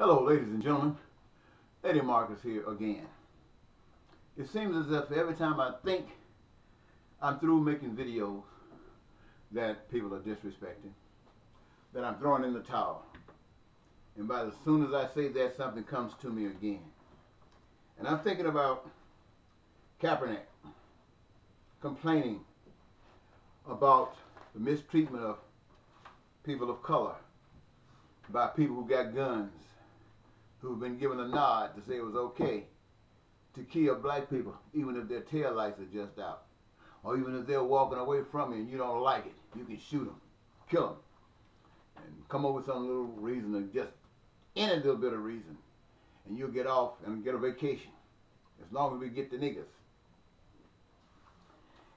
Hello, ladies and gentlemen. Eddie Marcus here again. It seems as if every time I think I'm through making videos that people are disrespecting, that I'm throwing in the towel. And by as soon as I say that, something comes to me again. And I'm thinking about Kaepernick complaining about the mistreatment of people of color by people who got guns who've been given a nod to say it was okay to kill black people, even if their tail lights are just out. Or even if they're walking away from you and you don't like it, you can shoot them, kill them, and come up with some little reason, or just any little bit of reason, and you'll get off and get a vacation, as long as we get the niggas.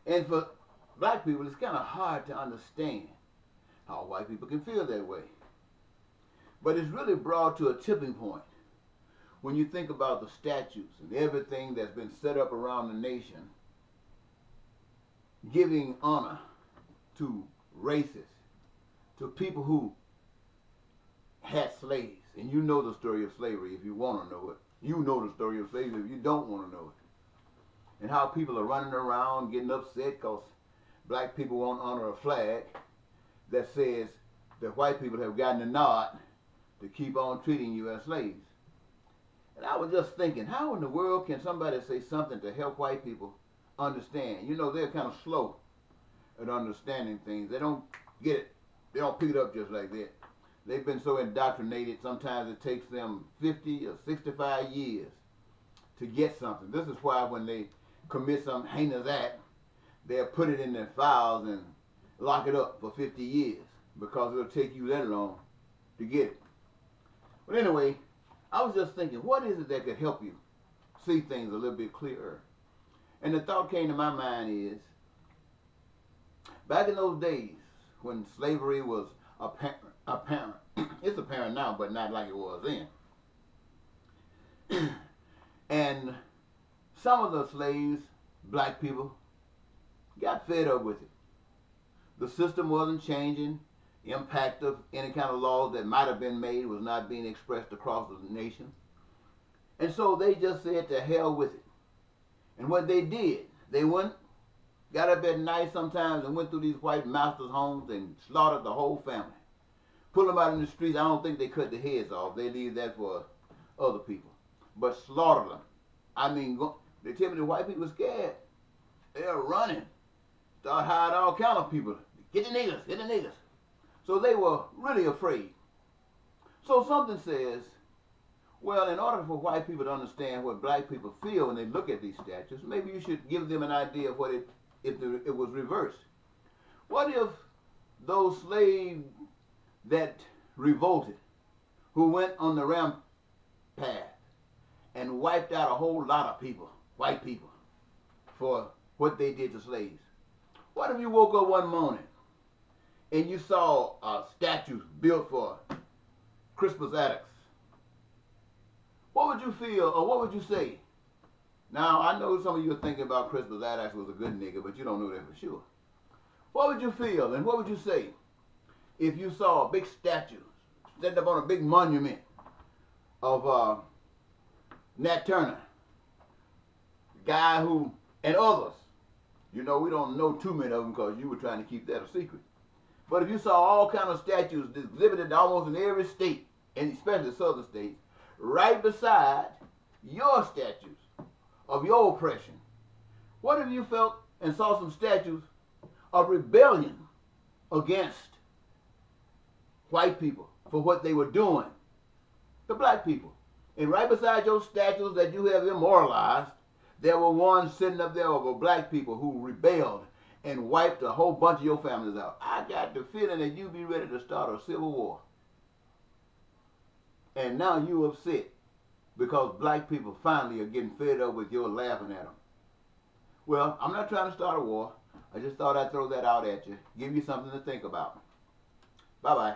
And for black people, it's kind of hard to understand how white people can feel that way. But it's really brought to a tipping point when you think about the statutes and everything that's been set up around the nation, giving honor to races, to people who had slaves. And you know the story of slavery if you want to know it. You know the story of slavery if you don't want to know it. And how people are running around getting upset because black people won't honor a flag that says that white people have gotten a nod to keep on treating you as slaves. And I was just thinking, how in the world can somebody say something to help white people understand? You know, they're kind of slow at understanding things. They don't get it. They don't pick it up just like that. They've been so indoctrinated, sometimes it takes them 50 or 65 years to get something. This is why when they commit some heinous act, they'll put it in their files and lock it up for 50 years because it'll take you that long to get it. But anyway, I was just thinking, what is it that could help you see things a little bit clearer? And the thought came to my mind is, back in those days when slavery was apparent, apparent it's apparent now, but not like it was then. and some of the slaves, black people, got fed up with it. The system wasn't changing impact of any kind of laws that might have been made was not being expressed across the nation. And so they just said to hell with it. And what they did, they went, got up at night sometimes and went through these white masters' homes and slaughtered the whole family. Pull them out in the streets. I don't think they cut the heads off. They leave that for other people. But slaughter them. I mean, they tell me the white people are scared. They're running. Start hiring all kind of people. Get the niggas, get the niggas. So they were really afraid. So something says, well, in order for white people to understand what black people feel when they look at these statues, maybe you should give them an idea of what it if it was reversed. What if those slaves that revolted, who went on the rampart and wiped out a whole lot of people, white people, for what they did to slaves? What if you woke up one morning and you saw uh, statues built for Crispus Attucks, what would you feel or what would you say? Now, I know some of you are thinking about Crispus Attucks was a good nigga, but you don't know that for sure. What would you feel and what would you say if you saw a big statue set up on a big monument of uh, Nat Turner, guy who, and others? You know, we don't know too many of them because you were trying to keep that a secret. But if you saw all kind of statues exhibited almost in every state, and especially southern states, right beside your statues of your oppression, what if you felt and saw some statues of rebellion against white people for what they were doing to black people? And right beside your statues that you have immortalized, there were ones sitting up there of black people who rebelled and wiped a whole bunch of your families out. I got the feeling that you'd be ready to start a civil war. And now you upset because black people finally are getting fed up with your laughing at them. Well, I'm not trying to start a war. I just thought I'd throw that out at you, give you something to think about. Bye-bye.